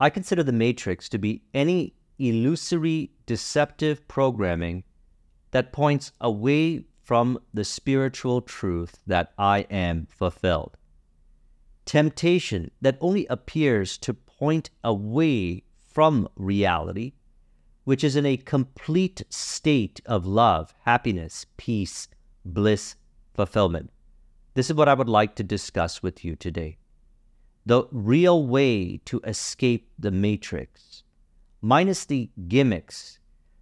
I consider the matrix to be any illusory, deceptive programming that points away from the spiritual truth that I am fulfilled. Temptation that only appears to point away from reality, which is in a complete state of love, happiness, peace, bliss, fulfillment. This is what I would like to discuss with you today. The real way to escape the matrix, minus the gimmicks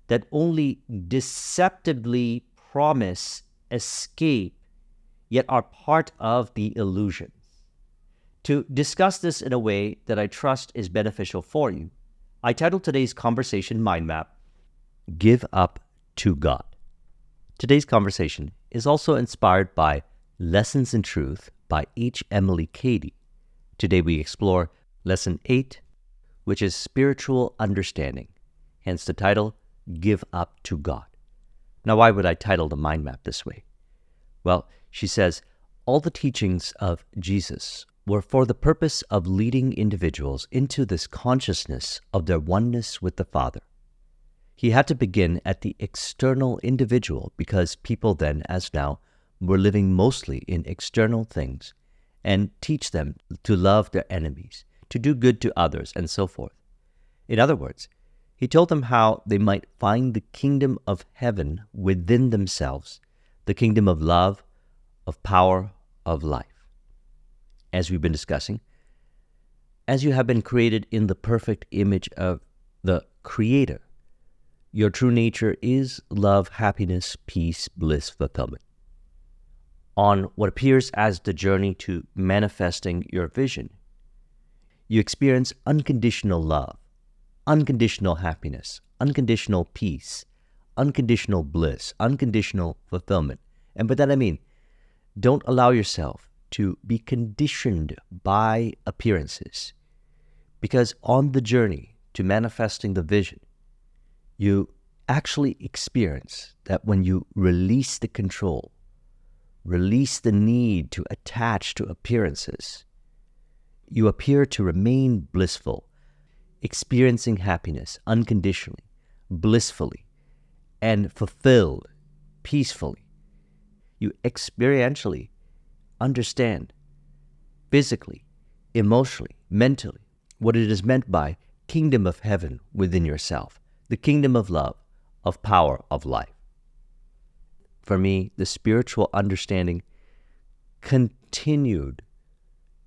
that only deceptively promise escape, yet are part of the illusions. To discuss this in a way that I trust is beneficial for you, I titled today's conversation mind map Give Up to God. Today's conversation is also inspired by Lessons in Truth by H. Emily Cady. Today we explore Lesson 8, which is Spiritual Understanding, hence the title Give Up to God. Now, why would I title the mind map this way? Well, she says, all the teachings of Jesus were for the purpose of leading individuals into this consciousness of their oneness with the Father. He had to begin at the external individual because people then, as now, were living mostly in external things and teach them to love their enemies, to do good to others, and so forth. In other words, he told them how they might find the kingdom of heaven within themselves, the kingdom of love, of power, of life. As we've been discussing, as you have been created in the perfect image of the Creator, your true nature is love, happiness, peace, bliss, fulfillment. On what appears as the journey to manifesting your vision, you experience unconditional love, unconditional happiness, unconditional peace, unconditional bliss, unconditional fulfillment. And by that I mean, don't allow yourself to be conditioned by appearances. Because on the journey to manifesting the vision, you actually experience that when you release the control, release the need to attach to appearances, you appear to remain blissful, experiencing happiness unconditionally, blissfully, and fulfilled peacefully. You experientially understand physically, emotionally, mentally what it is meant by kingdom of heaven within yourself the kingdom of love, of power, of life. For me, the spiritual understanding continued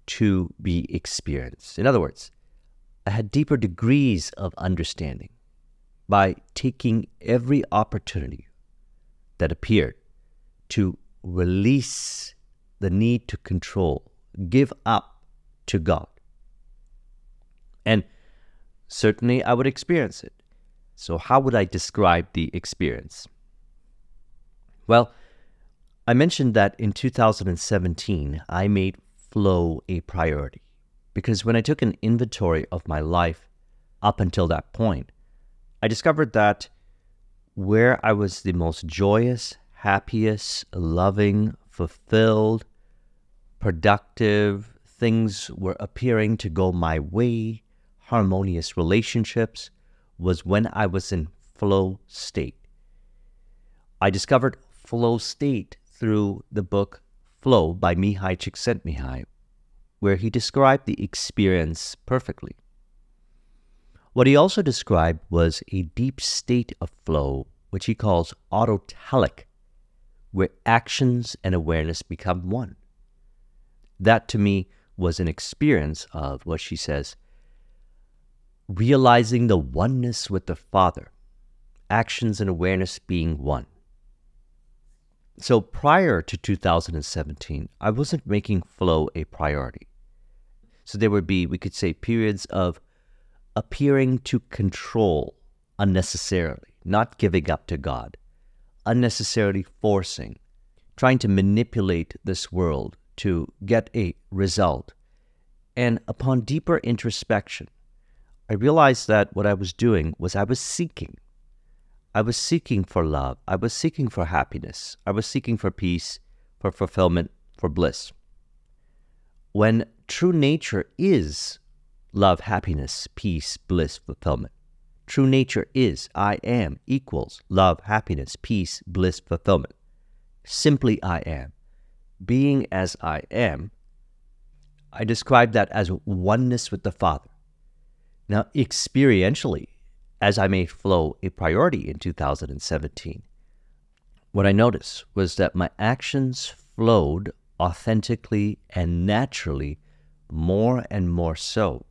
to be experienced. In other words, I had deeper degrees of understanding by taking every opportunity that appeared to release the need to control, give up to God. And certainly I would experience it. So, how would I describe the experience? Well, I mentioned that in 2017, I made flow a priority because when I took an inventory of my life up until that point, I discovered that where I was the most joyous, happiest, loving, fulfilled, productive, things were appearing to go my way, harmonious relationships, was when I was in flow state. I discovered flow state through the book Flow by Mihaly Csikszentmihalyi, where he described the experience perfectly. What he also described was a deep state of flow, which he calls autotelic, where actions and awareness become one. That to me was an experience of what she says realizing the oneness with the Father, actions and awareness being one. So prior to 2017, I wasn't making flow a priority. So there would be, we could say, periods of appearing to control unnecessarily, not giving up to God, unnecessarily forcing, trying to manipulate this world to get a result. And upon deeper introspection, I realized that what I was doing was I was seeking. I was seeking for love. I was seeking for happiness. I was seeking for peace, for fulfillment, for bliss. When true nature is love, happiness, peace, bliss, fulfillment. True nature is I am equals love, happiness, peace, bliss, fulfillment. Simply I am. Being as I am, I describe that as oneness with the Father. Now, experientially, as I made flow a priority in 2017, what I noticed was that my actions flowed authentically and naturally more and more so.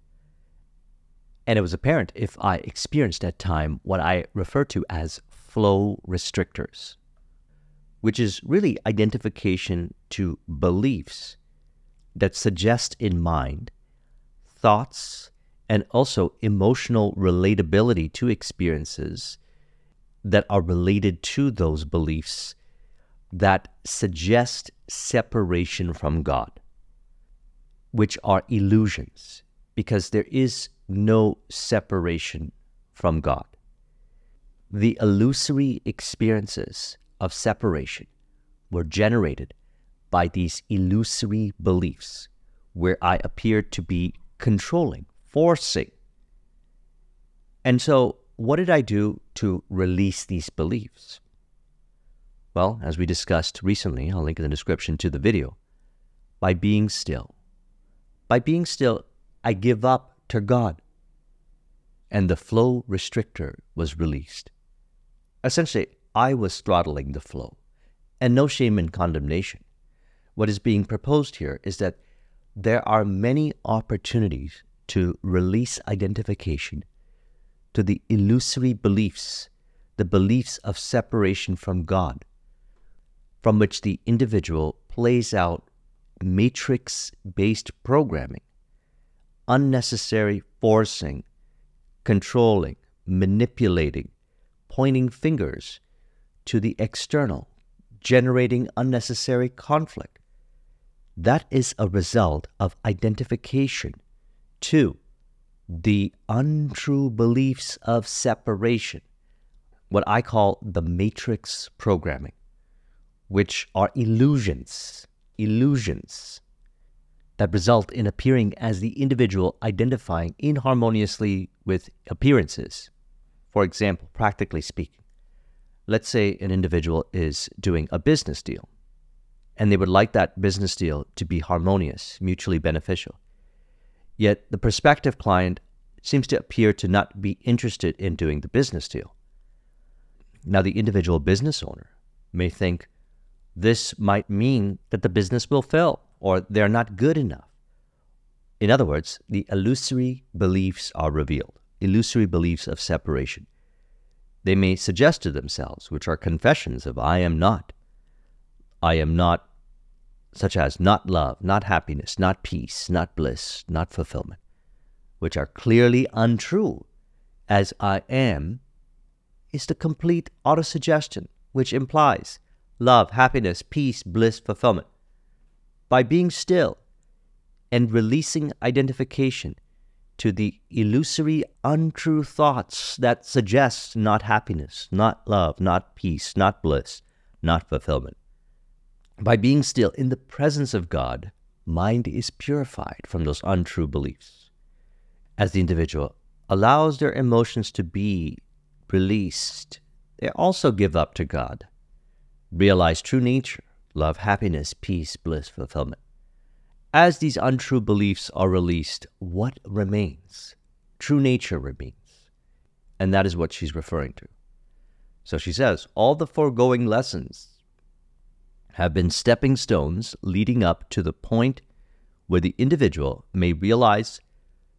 And it was apparent if I experienced at time what I refer to as flow restrictors, which is really identification to beliefs that suggest in mind thoughts and also emotional relatability to experiences that are related to those beliefs that suggest separation from God, which are illusions, because there is no separation from God. The illusory experiences of separation were generated by these illusory beliefs, where I appeared to be controlling, forcing. And so, what did I do to release these beliefs? Well, as we discussed recently, I'll link in the description to the video, by being still. By being still, I give up to God. And the flow restrictor was released. Essentially, I was throttling the flow, and no shame in condemnation. What is being proposed here is that there are many opportunities to release identification to the illusory beliefs, the beliefs of separation from God, from which the individual plays out matrix based programming, unnecessary forcing, controlling, manipulating, pointing fingers to the external, generating unnecessary conflict. That is a result of identification to the untrue beliefs of separation, what I call the matrix programming which are illusions, illusions that result in appearing as the individual identifying inharmoniously with appearances. For example, practically speaking, let's say an individual is doing a business deal and they would like that business deal to be harmonious, mutually beneficial. Yet the prospective client seems to appear to not be interested in doing the business deal. Now, the individual business owner may think, this might mean that the business will fail or they're not good enough. In other words, the illusory beliefs are revealed, illusory beliefs of separation. They may suggest to themselves, which are confessions of I am not. I am not, such as not love, not happiness, not peace, not bliss, not fulfillment, which are clearly untrue, as I am is the complete autosuggestion, which implies love, happiness, peace, bliss, fulfillment. By being still and releasing identification to the illusory, untrue thoughts that suggest not happiness, not love, not peace, not bliss, not fulfillment. By being still in the presence of God, mind is purified from those untrue beliefs. As the individual allows their emotions to be released, they also give up to God realize true nature, love, happiness, peace, bliss, fulfillment. As these untrue beliefs are released, what remains? True nature remains. And that is what she's referring to. So she says, all the foregoing lessons have been stepping stones leading up to the point where the individual may realize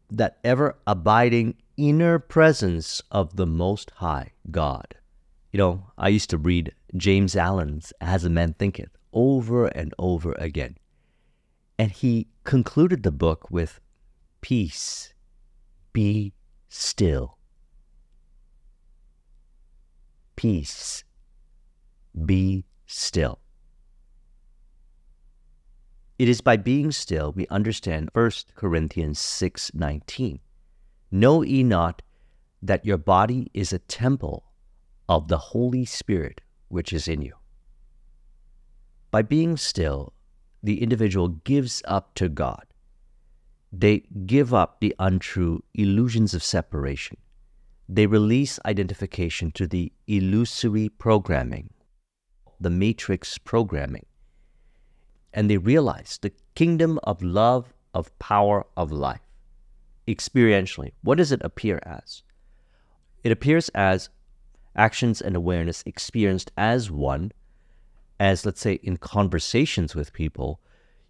that ever abiding inner presence of the Most High God. You know, I used to read James Allen's As a Man Thinketh over and over again. And he concluded the book with Peace, be still. Peace, be still. It is by being still we understand 1 Corinthians 6:19. Know ye not that your body is a temple of the Holy Spirit which is in you. By being still, the individual gives up to God. they give up the untrue illusions of separation. They release identification to the illusory programming, the matrix programming, and they realize the kingdom of love, of power, of life. Experientially, what does it appear as? It appears as actions and awareness experienced as one, as let's say in conversations with people,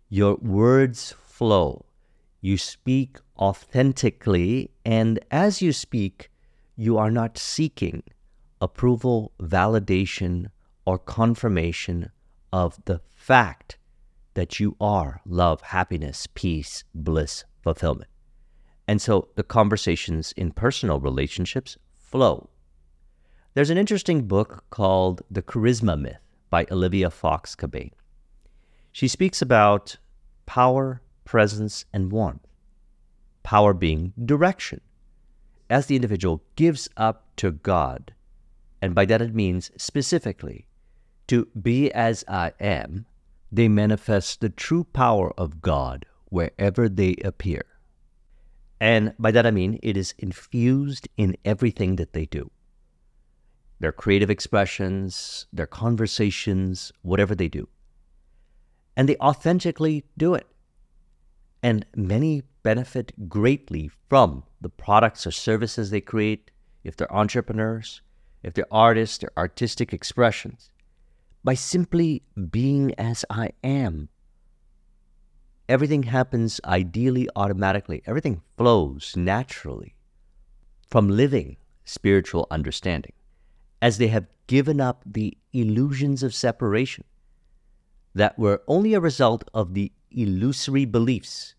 your words flow. You speak authentically, and as you speak, you are not seeking approval, validation, or confirmation of the fact that you are love, happiness, peace, bliss, fulfillment. And so the conversations in personal relationships flow. There's an interesting book called The Charisma Myth by Olivia Fox Cabane. She speaks about power, presence, and warmth. Power being direction. As the individual gives up to God, and by that it means specifically to be as I am, they manifest the true power of God wherever they appear. And by that I mean it is infused in everything that they do their creative expressions, their conversations, whatever they do. And they authentically do it. And many benefit greatly from the products or services they create, if they're entrepreneurs, if they're artists, their artistic expressions by simply being as I am. Everything happens ideally automatically, everything flows naturally from living spiritual understanding. As they have given up the illusions of separation that were only a result of the illusory beliefs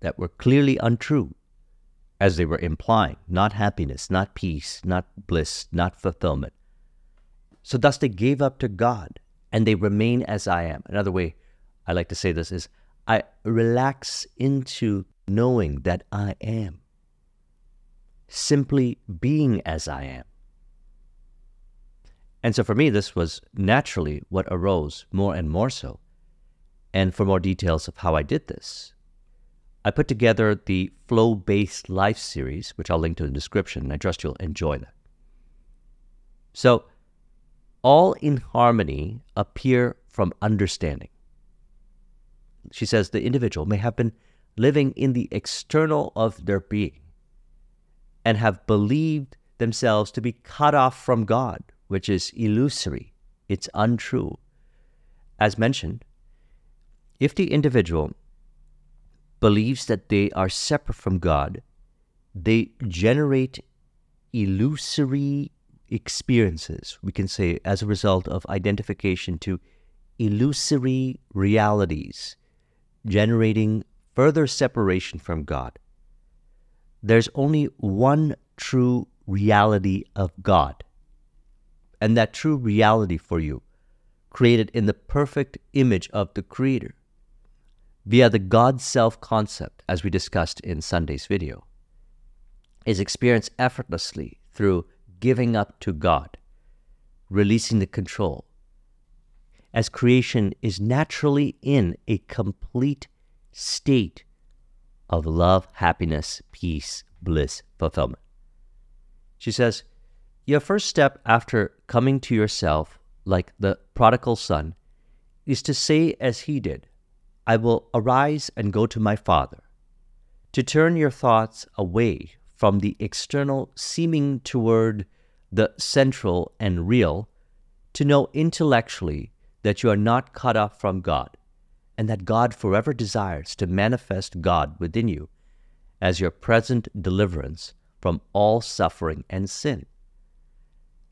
that were clearly untrue, as they were implying not happiness, not peace, not bliss, not fulfillment, so thus they gave up to God and they remain as I am. Another way I like to say this is I relax into knowing that I am. Simply being as I am. And so for me, this was naturally what arose more and more so. And for more details of how I did this, I put together the Flow Based Life series, which I'll link to in the description, and I trust you'll enjoy that. So, all in harmony appear from understanding. She says the individual may have been living in the external of their being and have believed themselves to be cut off from God, which is illusory, it's untrue. As mentioned, if the individual believes that they are separate from God, they generate illusory experiences, we can say, as a result of identification to illusory realities, generating further separation from God. There's only one true reality of God, and that true reality for you, created in the perfect image of the Creator, via the God self concept, as we discussed in Sunday's video, is experienced effortlessly through giving up to God, releasing the control, as creation is naturally in a complete state of love, happiness, peace, bliss, fulfillment. She says, Your first step after coming to yourself, like the prodigal son, is to say as he did, I will arise and go to my father. To turn your thoughts away from the external seeming toward the central and real to know intellectually that you are not cut off from God and that God forever desires to manifest God within you as your present deliverance from all suffering and sin.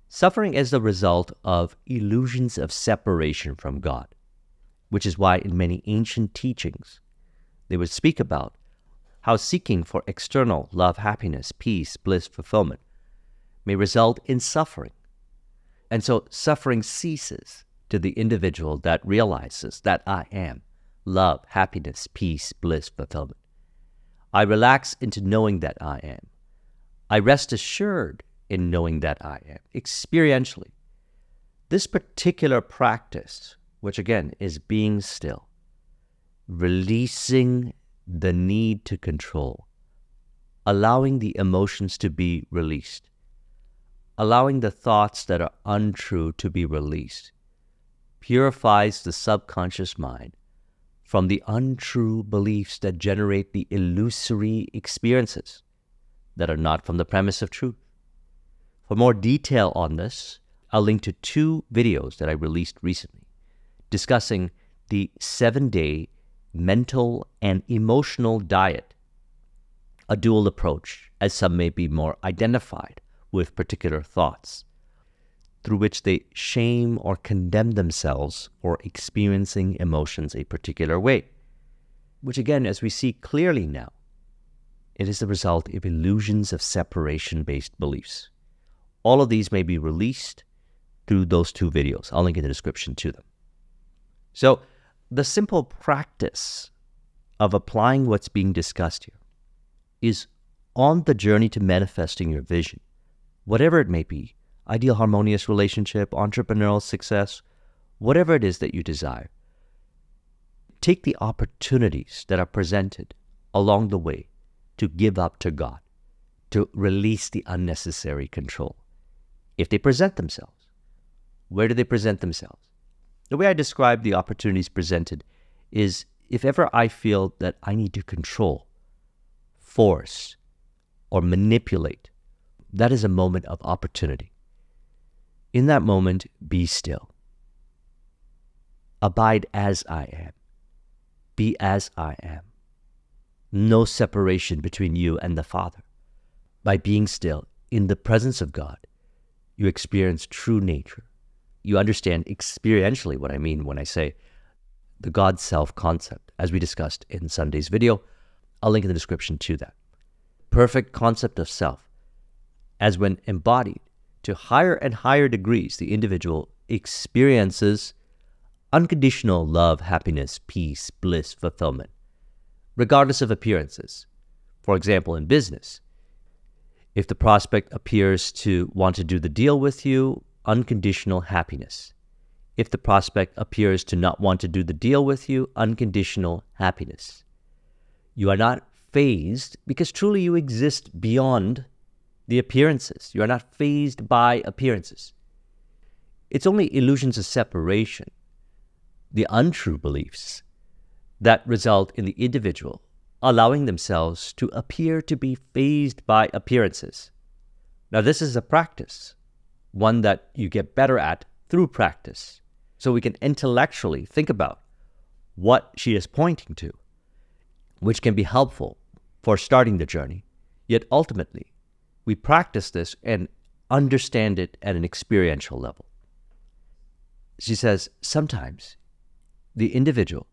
Suffering is the result of illusions of separation from God, which is why in many ancient teachings they would speak about how seeking for external love, happiness, peace, bliss, fulfillment may result in suffering. And so suffering ceases to the individual that realizes that I am love, happiness, peace, bliss, fulfillment. I relax into knowing that I am. I rest assured in knowing that I am, experientially. This particular practice, which again is being still, releasing the need to control, allowing the emotions to be released, allowing the thoughts that are untrue to be released, purifies the subconscious mind from the untrue beliefs that generate the illusory experiences that are not from the premise of truth. For more detail on this, I'll link to two videos that I released recently discussing the seven day mental and emotional diet, a dual approach, as some may be more identified with particular thoughts, through which they shame or condemn themselves for experiencing emotions a particular way. Which, again, as we see clearly now, it is the result of illusions of separation based beliefs. All of these may be released through those two videos. I'll link in the description to them. So, the simple practice of applying what's being discussed here is on the journey to manifesting your vision, whatever it may be ideal harmonious relationship, entrepreneurial success, whatever it is that you desire. Take the opportunities that are presented along the way to give up to God, to release the unnecessary control. If they present themselves, where do they present themselves? The way I describe the opportunities presented is if ever I feel that I need to control, force, or manipulate, that is a moment of opportunity. In that moment, be still. Abide as I am. Be as I am. No separation between you and the Father. By being still in the presence of God, you experience true nature you understand experientially what I mean when I say the God self concept, as we discussed in Sunday's video. I'll link in the description to that. Perfect concept of self, as when embodied to higher and higher degrees, the individual experiences unconditional love, happiness, peace, bliss, fulfillment, regardless of appearances. For example, in business, if the prospect appears to want to do the deal with you unconditional happiness. If the prospect appears to not want to do the deal with you, unconditional happiness. You are not phased because truly you exist beyond the appearances. You are not phased by appearances. It's only illusions of separation, the untrue beliefs, that result in the individual allowing themselves to appear to be phased by appearances. Now, this is a practice one that you get better at through practice. So we can intellectually think about what she is pointing to, which can be helpful for starting the journey. Yet ultimately, we practice this and understand it at an experiential level. She says, sometimes the individual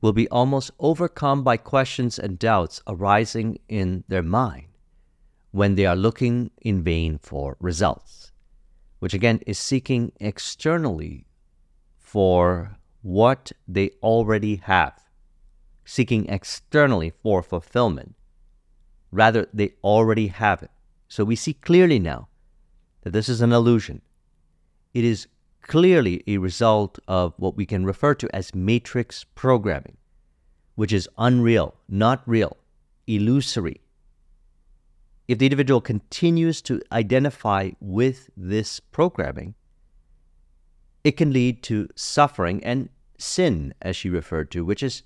will be almost overcome by questions and doubts arising in their mind when they are looking in vain for results which again is seeking externally for what they already have, seeking externally for fulfillment. Rather, they already have it. So we see clearly now that this is an illusion. It is clearly a result of what we can refer to as matrix programming, which is unreal, not real, illusory, if the individual continues to identify with this programming, it can lead to suffering and sin, as she referred to, which is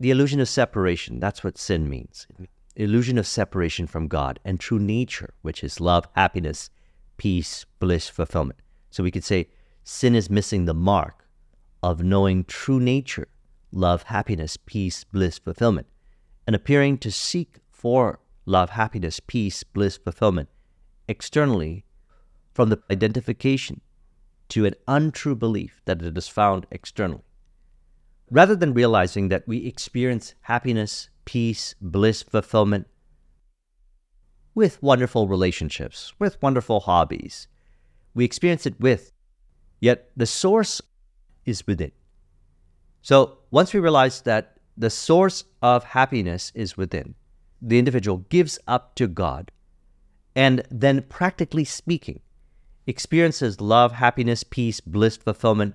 the illusion of separation. That's what sin means illusion of separation from God and true nature, which is love, happiness, peace, bliss, fulfillment. So we could say sin is missing the mark of knowing true nature, love, happiness, peace, bliss, fulfillment, and appearing to seek for love, happiness, peace, bliss, fulfillment externally from the identification to an untrue belief that it is found externally. Rather than realizing that we experience happiness, peace, bliss, fulfillment with wonderful relationships, with wonderful hobbies, we experience it with, yet the source is within. So once we realize that the source of happiness is within, the individual gives up to God and then, practically speaking, experiences love, happiness, peace, bliss, fulfillment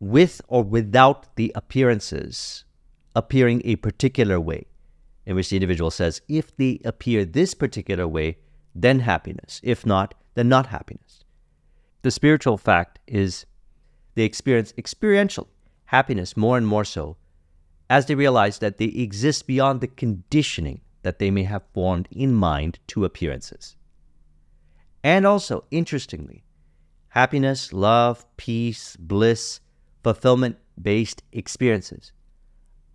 with or without the appearances appearing a particular way, in which the individual says, if they appear this particular way, then happiness. If not, then not happiness. The spiritual fact is they experience experiential happiness more and more so as they realize that they exist beyond the conditioning that they may have formed in mind to appearances. And also, interestingly, happiness, love, peace, bliss, fulfillment based experiences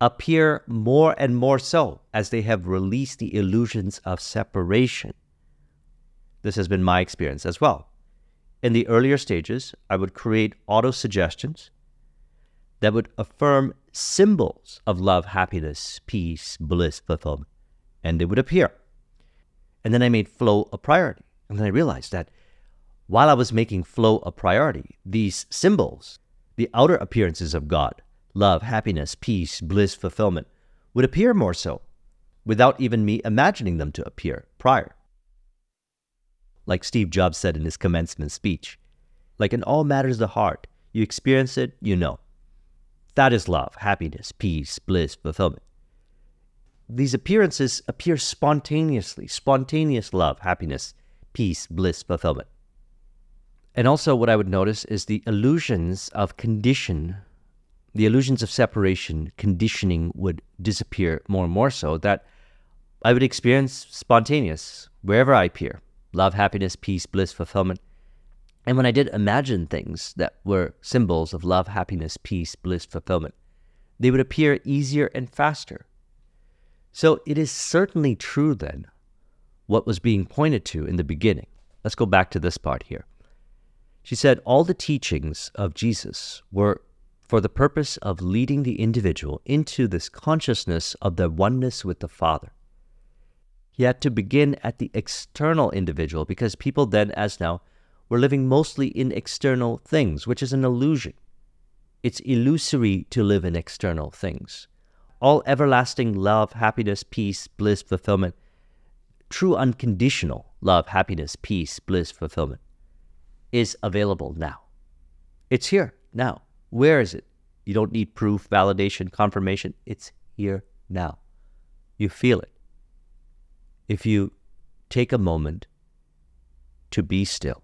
appear more and more so as they have released the illusions of separation. This has been my experience as well. In the earlier stages, I would create auto suggestions that would affirm symbols of love, happiness, peace, bliss, fulfillment, and they would appear. And then I made flow a priority. And then I realized that while I was making flow a priority, these symbols, the outer appearances of God, love, happiness, peace, bliss, fulfillment, would appear more so without even me imagining them to appear prior. Like Steve Jobs said in his commencement speech, like in all matters of the heart, you experience it, you know. That is love, happiness, peace, bliss, fulfillment. These appearances appear spontaneously, spontaneous love, happiness, peace, bliss, fulfillment. And also, what I would notice is the illusions of condition, the illusions of separation, conditioning would disappear more and more so that I would experience spontaneous wherever I appear love, happiness, peace, bliss, fulfillment. And when I did imagine things that were symbols of love, happiness, peace, bliss, fulfillment, they would appear easier and faster. So it is certainly true then what was being pointed to in the beginning. Let's go back to this part here. She said all the teachings of Jesus were for the purpose of leading the individual into this consciousness of their oneness with the Father. He had to begin at the external individual because people then, as now, were living mostly in external things, which is an illusion. It's illusory to live in external things. All everlasting love, happiness, peace, bliss, fulfillment, true unconditional love, happiness, peace, bliss, fulfillment is available now. It's here now. Where is it? You don't need proof, validation, confirmation. It's here now. You feel it. If you take a moment to be still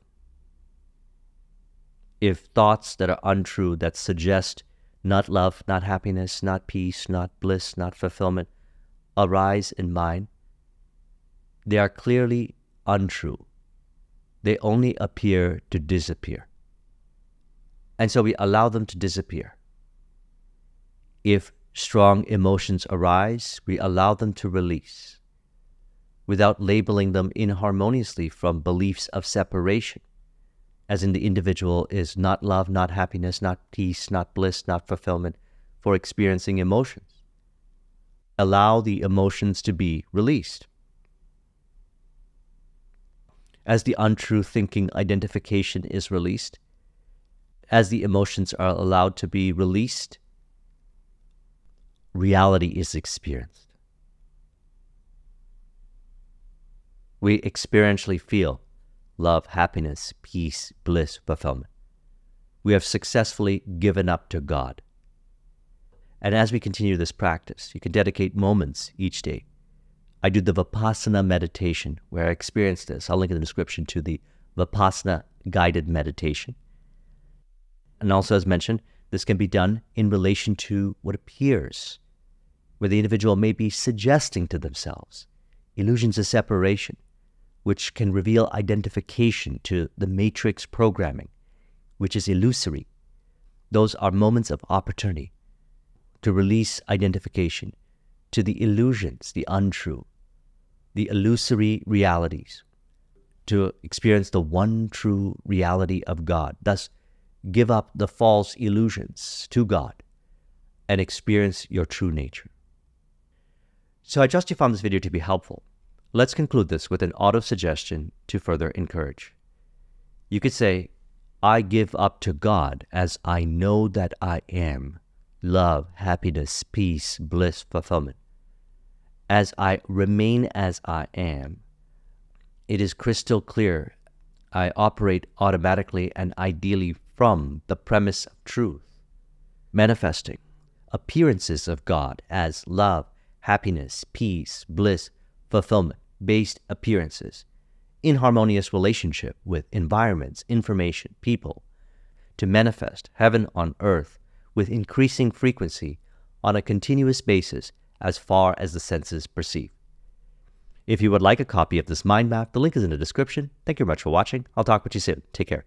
if thoughts that are untrue, that suggest not love, not happiness, not peace, not bliss, not fulfillment, arise in mind, they are clearly untrue. They only appear to disappear. And so we allow them to disappear. If strong emotions arise, we allow them to release without labeling them inharmoniously from beliefs of separation as in the individual, is not love, not happiness, not peace, not bliss, not fulfillment, for experiencing emotions. Allow the emotions to be released. As the untrue thinking identification is released, as the emotions are allowed to be released, reality is experienced. We experientially feel love, happiness, peace, bliss, fulfillment. We have successfully given up to God. And as we continue this practice, you can dedicate moments each day. I do the Vipassana meditation where I experience this. I'll link in the description to the Vipassana guided meditation. And also, as mentioned, this can be done in relation to what appears, where the individual may be suggesting to themselves illusions of separation, which can reveal identification to the matrix programming, which is illusory. Those are moments of opportunity to release identification to the illusions, the untrue, the illusory realities, to experience the one true reality of God. Thus, give up the false illusions to God and experience your true nature. So I trust you found this video to be helpful. Let's conclude this with an auto suggestion to further encourage. You could say, I give up to God as I know that I am love, happiness, peace, bliss, fulfillment. As I remain as I am, it is crystal clear I operate automatically and ideally from the premise of truth, manifesting appearances of God as love, happiness, peace, bliss, fulfillment based appearances in harmonious relationship with environments, information, people, to manifest heaven on earth with increasing frequency on a continuous basis as far as the senses perceive. If you would like a copy of this mind map, the link is in the description. Thank you very much for watching. I'll talk with you soon. Take care.